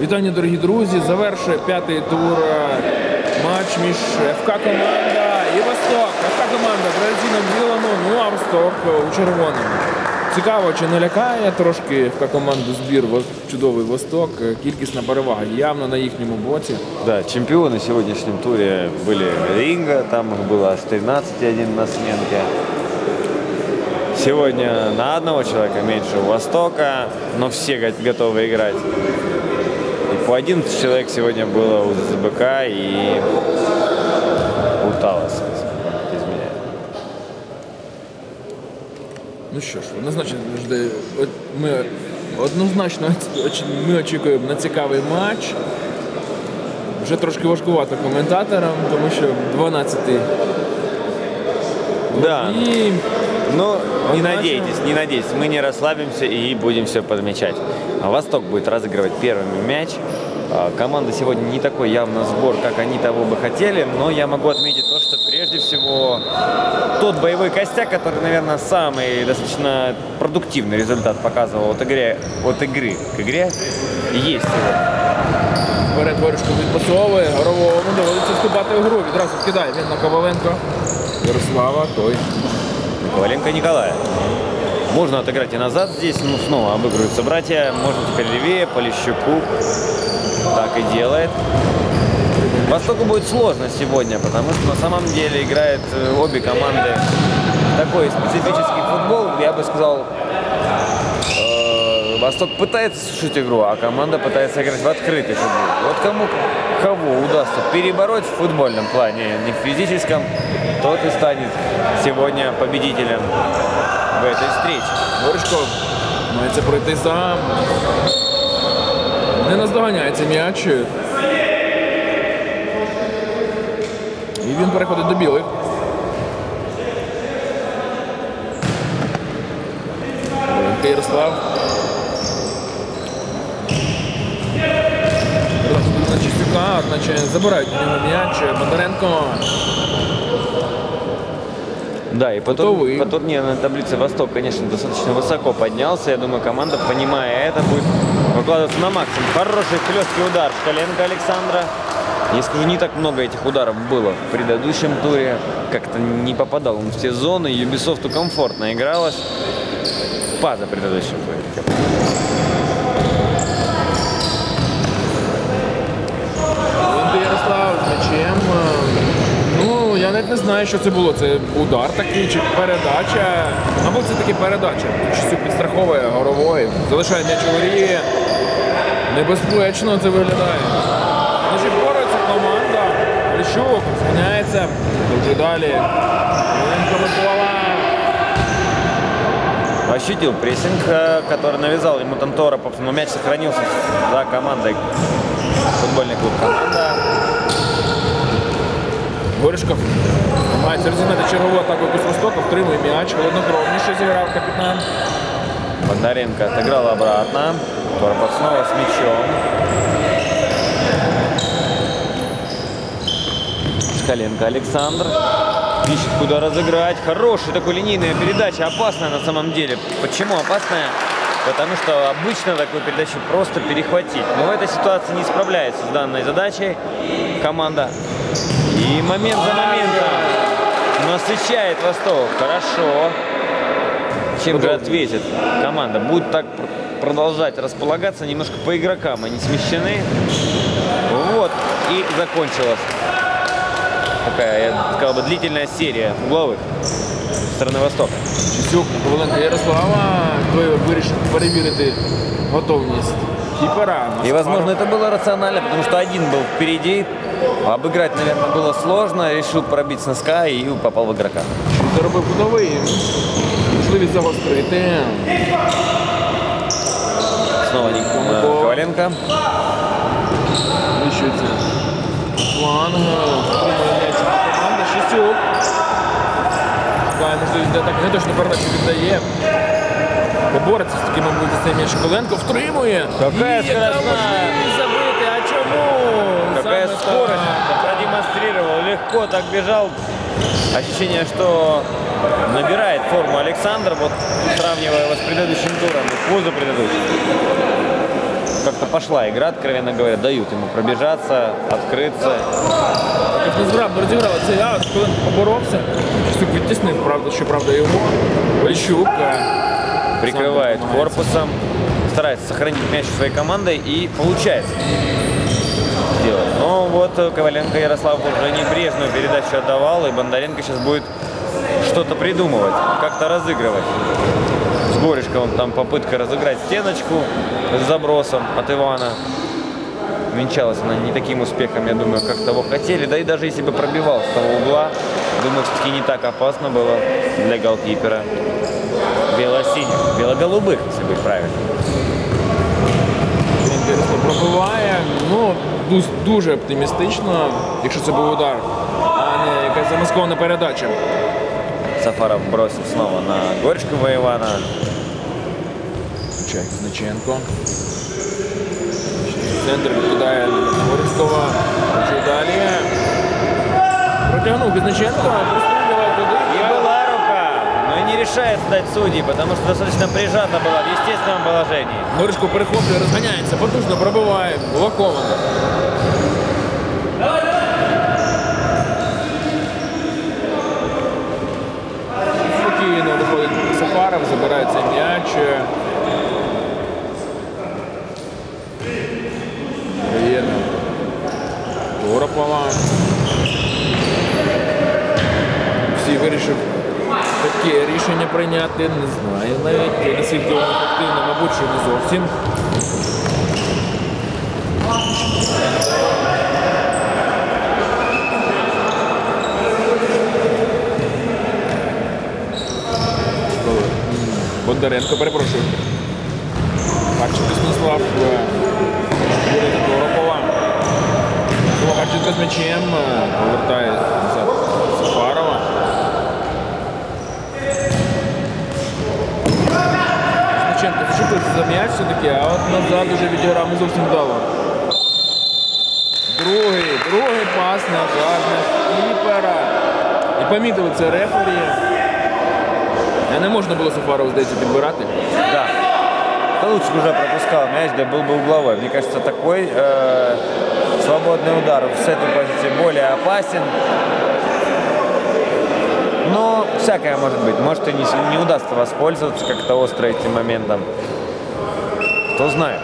Вітання, дорогі друзі. Завершує п'ятий тур е, матч між ФК команда і Восток. ФК команда традиційно в білому, ну а Восток е, у червоному. Цікаво, чи не лякає трошки ФК команду збір Во- чудовий Восток. Е, Кількісна перевага явно на їхньому боці. Да, чемпионы в сегодняшнем туре были Ринга, там их было аж 13 и один на сменке. Сегодня на одного человека меньше у Востока, но все го- готовы играть. И по 11 человек сегодня было у ЗБК и у Таласа, если память не изменяет. Ну що ж, однозначно завжди, от ми однозначно оч- ми очікуємо на цікавий матч. Вже трошки важкувато коментаторам, тому що 12-й. Да, І но не Однозначно. надейтесь, не надейтесь, мы не расслабимся и будем все подмечать. А Восток будет разыгрывать первыми мяч. А, Команда сегодня не такой явно сбор, как они того бы хотели, но я могу отметить то, что прежде всего тот боевой костяк, который, наверное, самый достаточно продуктивный результат показывал от игры, от игры к игре, есть сегодня. вперед Ворюшко відпасовує, горовому доводиться вступати в гру. Відразу вкидає він на Коваленко. Ярослава, той. Коваленко Николая. Можно отыграть и назад здесь, ну снова обыгрываются братья. Можно теперь левее, Полищуку. Так и делает. Востоку будет сложно сегодня, потому что на самом деле играют э, обе команды такой специфический футбол, я бы сказал, Восток пытается сушить игру, а команда пытается играть в открытый футбол. Вот кому кого удастся перебороть в футбольном плане, не в физическом, тот и станет сегодня победителем в этой встрече. Ворюшко мається пройти сам. Не наздоганяється м'яч. І він переходить до білих. Коваленко Ярослав. На Чистюка, одначе забирають у нього м'яч. Бондаренко. Да, и по, тур- по турнирной таблице Восток, конечно, достаточно высоко поднялся. Я думаю, команда, понимая это, будет выкладываться на максимум. Хороший хлесткий удар Шкаленко Александра. Я скажу, не так много этих ударов было в предыдущем туре. Как-то не попадал он в все зоны. Юбисофту комфортно игралось. Поза предыдущем туре. м'ячем. Ну, я навіть не знаю, що це було. Це удар такий чи передача. Мабуть, це таки передача. Щось підстраховує горової. Залишає м'яч у горі. Небезпечно це виглядає. Значить, бореться команда. Ліщук зганяється. Дуже далі. Коваленко Микола. Ощутил прессинг, э, который навязал ему там Торопов, но мяч сохранился за командой. Футбольный клуб команда. Горішков намагається розігнати чергову атаку якусь Востока, втримує м'яч. Холоднокровніше зіграв капітан. Бондаренко отыграл обратно. Торопов снова с мячом. Шкаленко Александр. Ищет, куда разыграть. Хорошая такой линейная передача. Опасная на самом деле. Почему опасная? Потому что обычно такую передачу просто перехватить. Но в этой ситуации не справляется с данной задачей команда. И момент за моментом насыщает Восток. Хорошо. Чем же ответит команда? Будет так пр- продолжать располагаться немножко по игрокам. Они смещены. Вот. И закончилась такая, я сказал бы, длительная серия угловых со стороны Востока. Чистюк, Коваленко Ярослава, той вирішив перевірити готовність кіпера. И, возможно, это было рационально, потому что один был впереди. А Обыграть, наверное, было сложно. Решил пробить с носка и попал в игрока. Заробив кутовий. Можливість загострити. Снова Ник- э, Коваленко. Вищується. Фланг. Отримує м'яч команда. Шістюк. Шукає можливість для атаки. Не точно передачу віддає. Побореться з таким, мабуть, за цей м'яч Коленко. Втримує. Какая І скоростная. там можливість забити. А чому? Какая Саме скорость так. продемонстрировал. Легко так бежал. Ощущение, что набирает форму Александр, вот сравнивая его с предыдущим туром, и позу предыдущим. Как как-то пошла игра, откровенно говоря, дают ему пробежаться, открыться. Як незграбно розіграли цей аут, коли поборовся. Щастюк відтіснив, правда, що правда його. Поліщук. е, прикрывает корпусом, старается сохранить мяч своей командой и получается сделать. Но вот э, Коваленко Ярослав уже небрежную передачу отдавал, и Бондаренко сейчас будет что-то придумывать, как-то разыгрывать. С Горишковым там попытка разыграть стеночку с забросом от Ивана. Венчалась она не таким успехом, я думаю, как того хотели. Да и даже если бы пробивал с того угла, думаю, все-таки не так опасно было для голкипера бело-синих, бело-голубых, если быть правильно. Він Ярослав пробиває. Ну, ду- дуже оптимістично, якщо це був удар, а не якась замаскована передача. Сафаров бросил снова на Горшкова Ивана. Включає Кузьмиченко. Центр відкидає на Горського. Хоче далі. Протягнув Кузьмиченко, но и не решается дать судьи, потому что достаточно прижата была в естественном положении. Горішко перехоплює, розганяється, потужно пробиває. Лаковано. Спокійно виходить Сафаров, забирає цей м'яч. Приємно. Торопова. Всі вирішив таке рішення прийняти. Не знаю навіть наскільки воно ефективно, мабуть, що не зовсім. Бондаренко, перепрошую. Харченко Станіслав. е, Юрій Торопова. Харченко з м'ячем. е, Повертає назад за м'яч все-таки, а от назад уже відіграв не зовсім вдало. Другий, другий пас назад на Скіпера. І помітили це рефері. А не можна було Сафарова, здається, підбирати. Да. Да лучше бы уже пропускал мяч, да был бы угловой. Мне кажется, такой э, свободный удар с этой позиции более опасен. Но всякое может быть. Может и не, с- не удастся воспользоваться как-то остро этим моментом. Кто знает.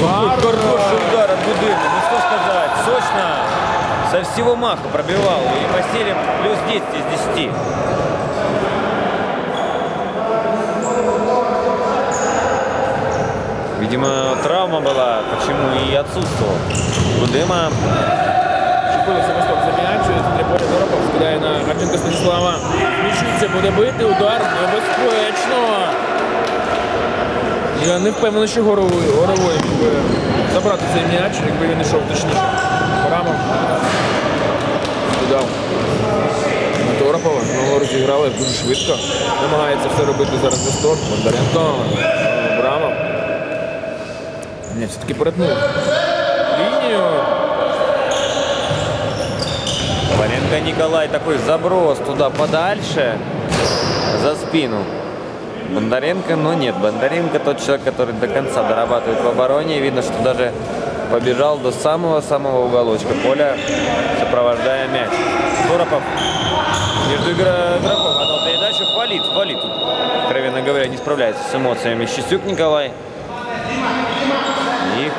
Хороший удар от Гудына. Ну что сказать, сочно. Со всего маха пробивал. И постели плюс 10 из 10. Видимо, травма была, почему и отсутствовал. Гудыма Чепилися восток за м'яч, центрі поля Торопов скидає на Харченка Станіслава. Зміщується, буде бити, удар небезпечно. Я не впевнений, що горовий, горовий міг би забрати цей м'яч, якби він йшов точніше. Храмов. Додав. Торопова. Знову розіграли дуже швидко. Намагається все робити зараз восток. Бондаренко. Браво. Ні, все-таки перетнув лінію. Валенко Николай такой заброс туда подальше, за спину. Бондаренко, но нет. Бондаренко тот человек, который до конца дорабатывает в обороне. И видно, что даже побежал до самого-самого уголочка поля, сопровождая мяч. Торопов между игра- игроков отдал передачу. Фалит, фалит. Откровенно говоря, не справляется с эмоциями Щесюк Николай. И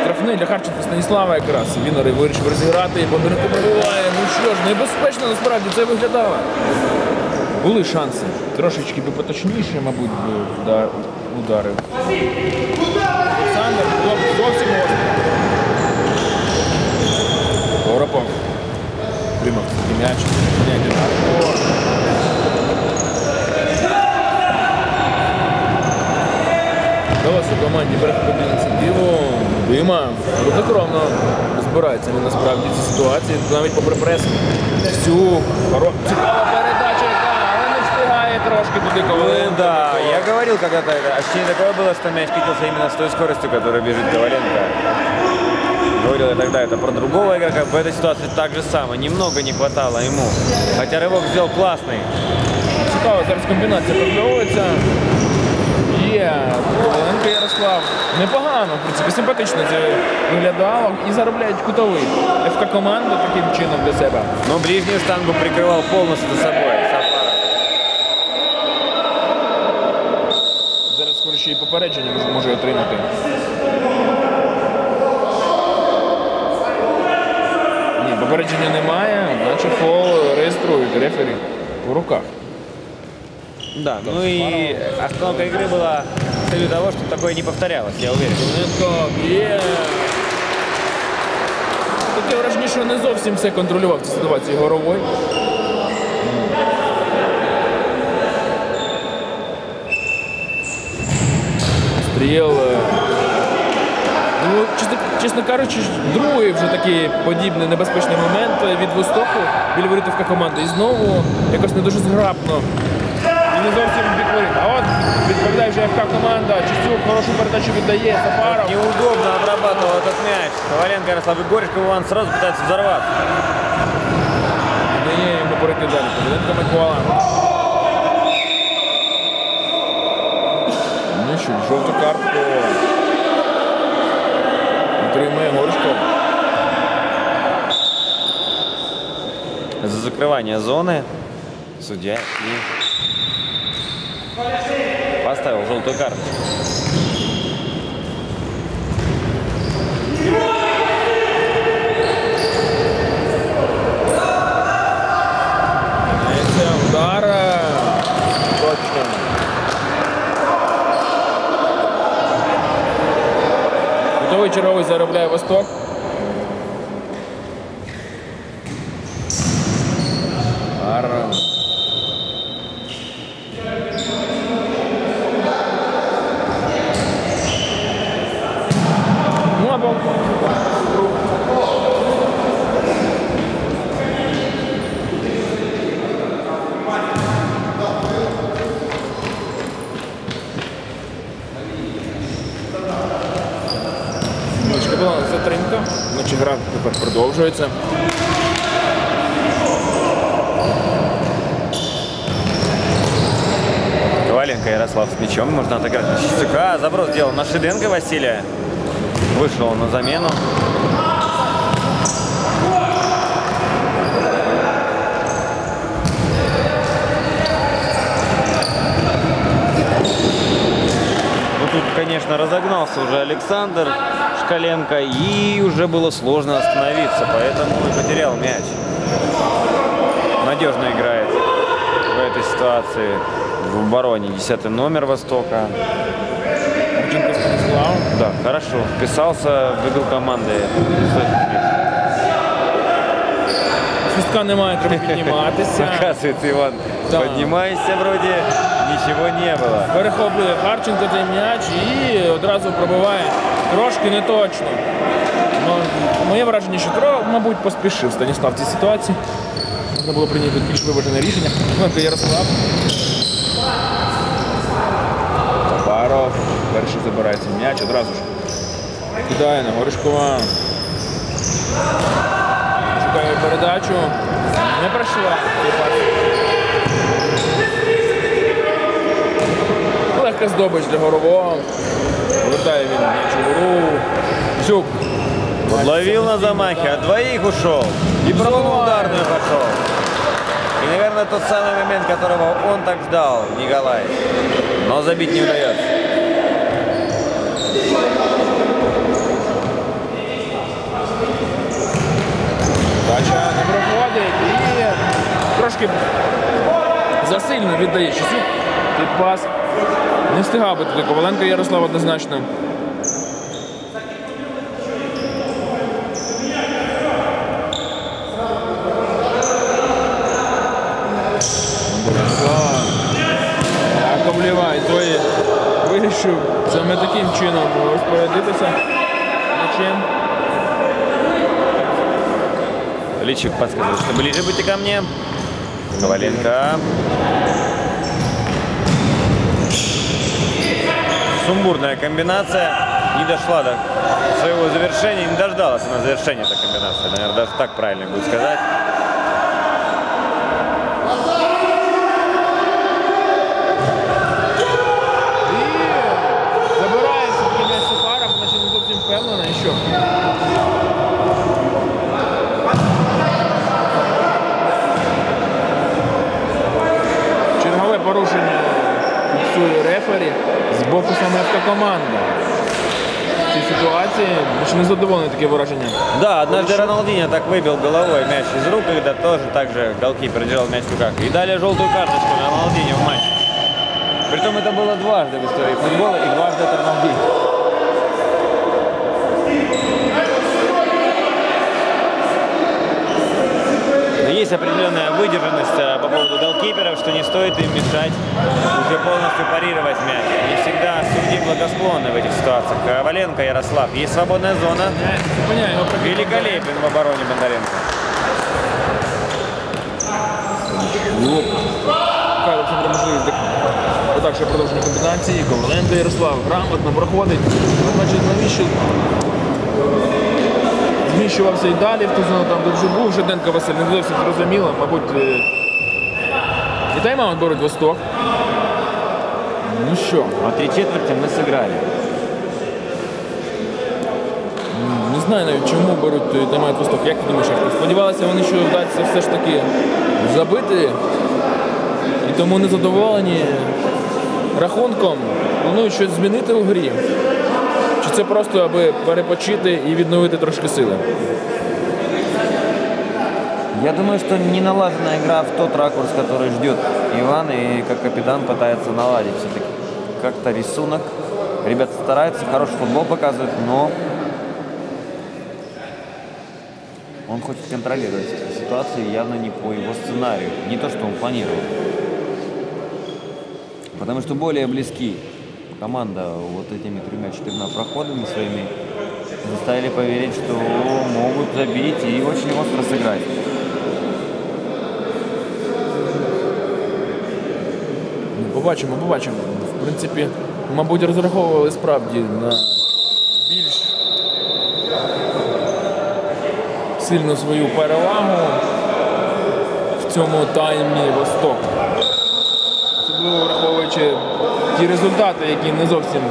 Штрафний для Харченка Станіслава якраз. Він вирішив розіграти і Бондаренко пробиває. Ну що ж, небезпечно насправді це виглядало. Були шанси. Трошечки би поточніше, мабуть, ударив. Олександр зовсім острий. Воропов. Примав м'яч. Далося команді перехопити діло. Дима Рудокровно збирається він насправді ці ситуації, навіть попри прес. Всю. Цікаво. трошки туди Ну Коваленко. да, я говорил когда-то, ощущение такое было, что мяч катился именно с той скоростью, которой бежит Коваленко. Говорил я тогда это про другого игрока, в этой ситуации так же самое, немного не хватало ему. Хотя рывок сделал классный. Цікаво, зараз комбінація прокльовується. І б'є Коваленко Ярослав. Непогано, в принципі, симпатично це виглядало. І заробляють кутовий. ФК команда таким чином для себе. Но ближнюю штангу прикрывал полностью за собой. попередження може- може отримати. Ні, попередження немає, наче фол реєструють рефері у руках. Да, ну и остановка игры была с целью того, чтобы такое не повторялось, я уверен. Коваленко б'є. Таке враження, що не зовсім все контролював в цій ситуації горовой. Стріл. е, Ну, чесно, чесно кажучи, другий вже такий подібний небезпечний момент від Востоку біля ворітовка команди. І знову якось не дуже зграбно. І не зовсім підворіт. А от відповідає вже ФК команда. Чистюк хорошу передачу віддає. Сафаров. Неудобно обрабатывал этот мяч. Коваленко, Ярослав и Горького Иван сразу пытается взорваться. Дає йому боротьбу далі. Коваленко Микола. Закрывание зоны судья и поставил желтую карту. Це удар. Точно. Готовий черговий Восток. Удар. Ну, або Невеличка була затримка, значить гра тепер продовжується. Коваленко Ярослав с мячом. Можно отыграть на Щитюка. Заброс сделал на Шиденко Василия. Вышел на замену. Ну тут, конечно, разогнался уже Александр Шкаленко. И уже было сложно остановиться. Поэтому и потерял мяч. Надежно играет в этой ситуации в обороне. Десятый номер Востока. Марченко Станислав. Да, хорошо. Вписался в игру команды. Свистка немає, треба підніматися. Оказывается, Иван, Да. поднимайся вроде, ничего не было. Перехоплює Харченко цей м'яч і одразу пробиває трошки не точно. Ну, моє враження, що тро, мабуть, поспішив Станіслав в цій ситуації. Можна було прийняти більш виважене рішення. Ну, це Ярослав. Перший забирає цей м'яч одразу ж. Кидає на Горішкова. Шукає передачу. Не пройшла. цей пас. Легка здобич для Горового. Повертає він м'яч у гору. Зюк. Ловил на замахе, от двоих ушел. И в зону ударную пошел. И, наверное, тот самый момент, которого он так ждал, Николай. Но забить не удается. Дача не проходить трошки засильно віддає Чесюк. Під пас. Не встигав би туди Коваленко Ярослав однозначно. Вирішив саме таким чином розпорядитися. Нічим. Личик подсказывает, что ближе будьте ко мне. Коваленко. Сумбурная комбинация. Не дошла до своего завершения, не дождалась она завершения эта комбинация. Наверное, даже так правильно будет сказать. рефері з боку саме команда. В цій ситуації чи не задоволений таке враження. Да, однажды Роналдинho так выбил головой мяч из рук, когда тоже так же голкипер держал мяч в руках. И дали желтую карточку на Роналдинho в матче. Притом это было дважды в истории футбола и дважды от Роналдинho. есть определенная выдержанность э, по поводу голкиперов, что не стоит им мешать уже полностью парировать мяч. Не всегда судьи благосклонны в этих ситуациях. Коваленко, Ярослав. Есть свободная зона. Зупиняє його проти- Великолепен в обороне Бондаренко. Шукає Олександр можливість для подальшого продовження комбінації. Коваленко Ярослав грамотно проходить. Ну, Значить, навіщо зміщувався і далі в ту зону, там де вже був Жиденко Василь, не зовсім зрозуміло, мабуть. е, І тайм-аут беруть Восток. Ну що, А три четверти мы сыграли. не знаю навіть чому беруть е, тайм-аут Восток. Як ти думаєш? Сподівалися вони, що вдасться все ж таки забити. І тому незадоволені рахунком. Планують щось змінити у грі. Це просто аби перепочити і відновити трошки сили? Я думаю, что не налажена игра в тот ракурс, который ждет Иван, и как капитан пытается наладить все-таки как-то рисунок. Ребята стараются, хороший футбол показывают, но он хочет контролировать ситуацию явно не по его сценарию, не то, что он планировал. Потому что более близки команда вот этими тремя-четырьмя проходами своими заставили поверить, что могут забить и очень остро сыграть. Ну, Побачимо, побачимо. В принципі, мабуть, розраховували справді на більш сильну свою перевагу в цьому таймі Восток. Особливо враховуючи ті результати, які не зовсім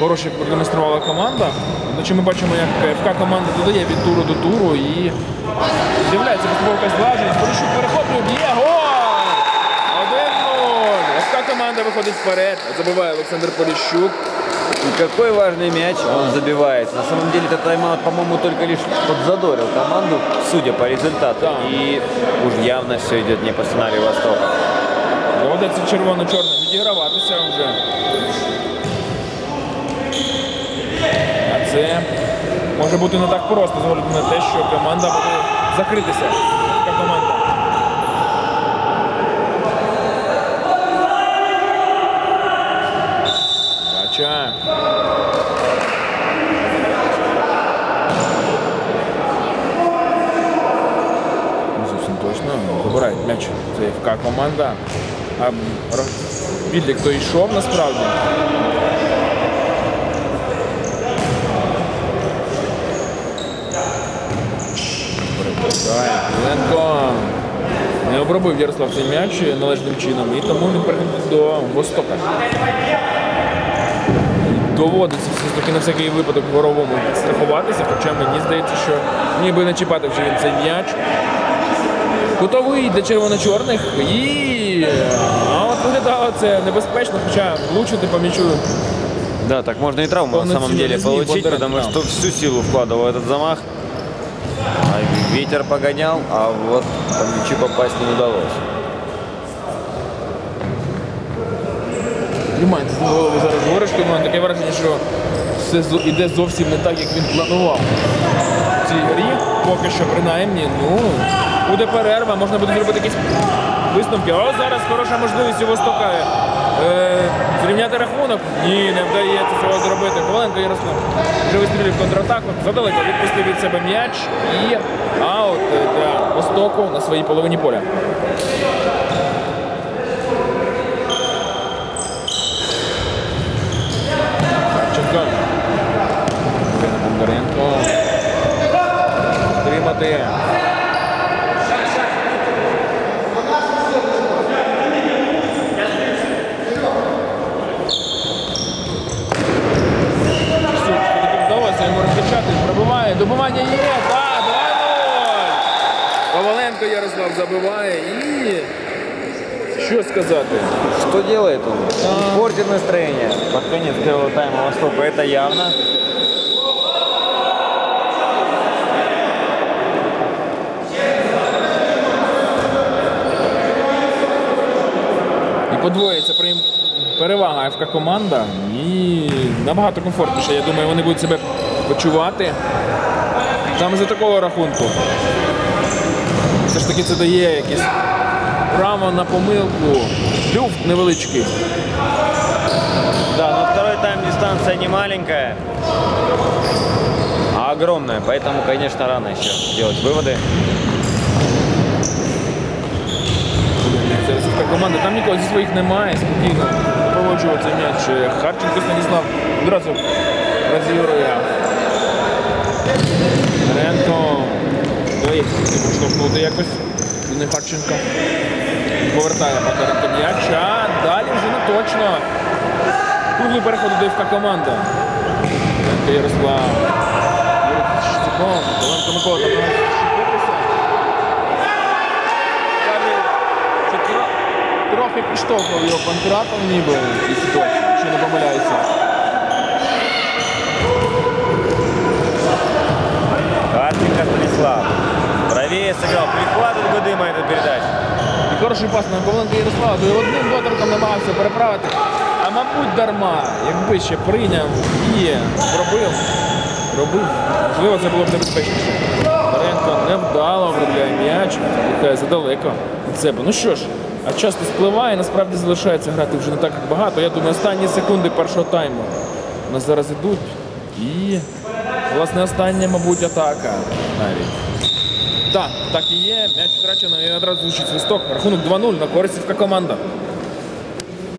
хороші продемонструвала команда. Значить, ми бачимо, як ФК команда додає від туру до туру і з'являється поступовка злаженість. Поліщук перехоплює, б'є гол! 1-0. ФК команда виходить вперед, забиває Олександр Поліщук. И какой важный мяч он забивает. На самом деле этот тайм-аут, по-моему, только лишь подзадорил команду, судя по результату. Да. И уж явно все идет не по сценарию Востока. Доводиться червоно-чорно відіграватися вже. А це може бути не так просто, з огляду на те, що команда буде закритися. Команда. Точно. М'яч. Це ФК команда. А відлік то йшов насправді. Перепадає. Ленко не обробив Ярослав цей м'яч належним чином і тому він переходить до Востока. Доводиться все таки на всякий випадок воровому підстрахуватися, хоча мені здається, що ніби не чіпати вже він цей м'яч. Кутовий для червоно-чорних і а от виглядало це небезпечно, хоча влучити по м'ячу. Да, так можно и травму на самом Полноценный деле изгиб получить, Бондаренко. потому что всю силу вкладывал в этот замах. А ветер погонял, а вот по мячу попасть не удалось. Тримається за голову зараз говориш, у мене таке враження, що все зо- іде зовсім не так, як він планував. В цій грі поки що принаймні, ну, Буде перерва, можна буде зробити якісь висновки. О, зараз хороша можливість у Востока е, зрівняти рахунок. Ні, не вдається цього зробити. Коваленко Ярослав вже вистрілив контратаку, задалеко відпустив від себе м'яч і аут е, для Востоку на своїй половині поля. Бондаренко. Тримати. Добивання є, так, 2-0. Ярослав забиває і. Що сказати? Что делает он? Он Портит настроение. Под конец первого тайма Востока это явно. І подвоїться при перевага ФК команда. І набагато комфортніше. Я думаю, вони будуть себе почувати. Саме за такого рахунку. Все ж таки це дає якесь право на помилку. Люфт невеличкий. Да, но второй тайм дистанция не маленькая, а огромная. Поэтому, конечно, рано еще делать выводы. Зараз ФК команда. Там нікого зі своїх немає. Спокійно проводжується м'яч. Харченко Станіслав одразу розігрує. Ренко. вдається підштовхнути якось до. Повертає Бондаренко м'яч, далі вже не точно. Круглий переход дивка команда. Ярослав. Коленко Микола Трохи підштовхнув його панкратом ніби і ситуації, якщо не помиляється. Хороший пас на Коваленко Ярослава, то одним доторком намагався переправити. А мабуть дарма, якби ще прийняв і пробив, робив, можливо, це було б небезпечніше. Даренко невдало обробляє м'яч, відпускає задалеко від себе. Ну що ж, а часто спливає, насправді залишається грати вже не так багато. Я думаю, останні секунди першого тайму у нас зараз ідуть. І, власне, остання, мабуть, атака навіть. Так, так і є. Одразу звучить свисток. Рахунок 2-0 на користь ФК команда.